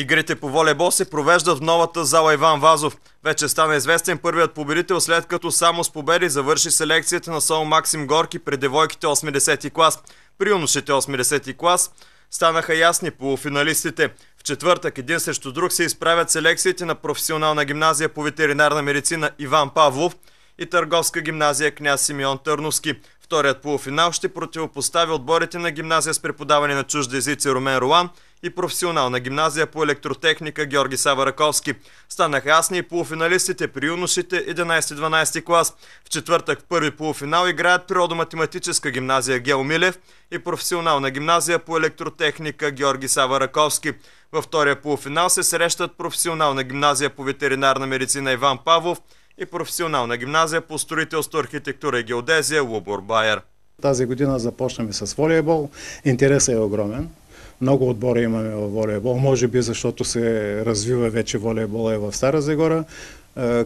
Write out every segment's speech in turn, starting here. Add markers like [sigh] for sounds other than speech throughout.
Игрите по волейбол се провеждат в новата зала Иван Вазов. Вече стана известен първият победител, след като само с победи завърши селекцията на СОУ Максим Горки пред девойките 80 клас. При юношите 80 клас станаха ясни полуфиналистите. В четвъртък един срещу друг се изправят селекциите на професионална гимназия по ветеринарна медицина Иван Павлов и търговска гимназия княз Симеон Търновски. Вторият полуфинал ще противопостави отборите на гимназия с преподаване на чужди езици Румен Ролан и професионална гимназия по електротехника Георги Савараковски. Станаха ясни и полуфиналистите при юношите 11-12 клас. В четвъртък в първи полуфинал играят природо-математическа гимназия Гео Милев и професионална гимназия по електротехника Георги Савараковски. Във втория полуфинал се срещат професионална гимназия по ветеринарна медицина Иван Павлов и професионална гимназия по строителство, архитектура и геодезия Лубор Байер. Тази година започнаме с волейбол. Интересът е огромен. Много отбори имаме в волейбол, може би защото се развива вече волейбола и в Стара Загора.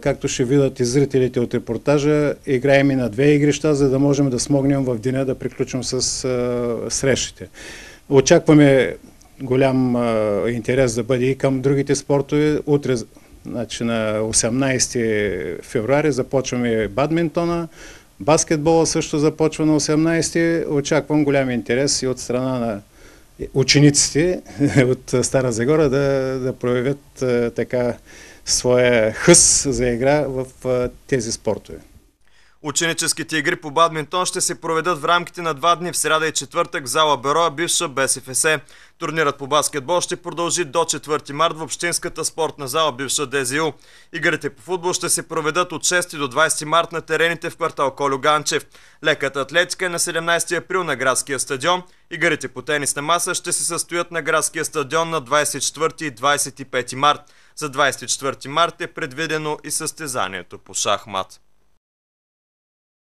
Както ще видят и зрителите от репортажа, играем и на две игрища, за да можем да смогнем в деня да приключим с срещите. Очакваме голям интерес да бъде и към другите спортове. Утре Значи на 18 февруари започваме бадминтона, баскетбола също започва на 18. Очаквам голям интерес и от страна на учениците [laughs] от Стара Загора да, да проявят така своя хъс за игра в тези спортове. Ученическите игри по бадминтон ще се проведат в рамките на два дни в среда и четвъртък в зала Бероя, бивша БСФС. Турнирът по баскетбол ще продължи до 4 март в Общинската спортна зала, бивша ДЗУ. Игрите по футбол ще се проведат от 6 до 20 март на терените в квартал Колю Ганчев. Леката атлетика е на 17 април на градския стадион. Игрите по тенисна маса ще се състоят на градския стадион на 24 и 25 март. За 24 март е предвидено и състезанието по шахмат.